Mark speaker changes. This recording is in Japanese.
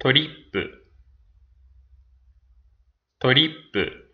Speaker 1: トリップ。トリップ。